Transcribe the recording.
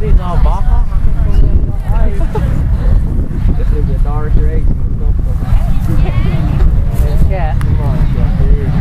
these all Baja? this is a dollar eight. yeah. Come on, Chef.